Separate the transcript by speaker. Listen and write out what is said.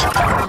Speaker 1: YouTube.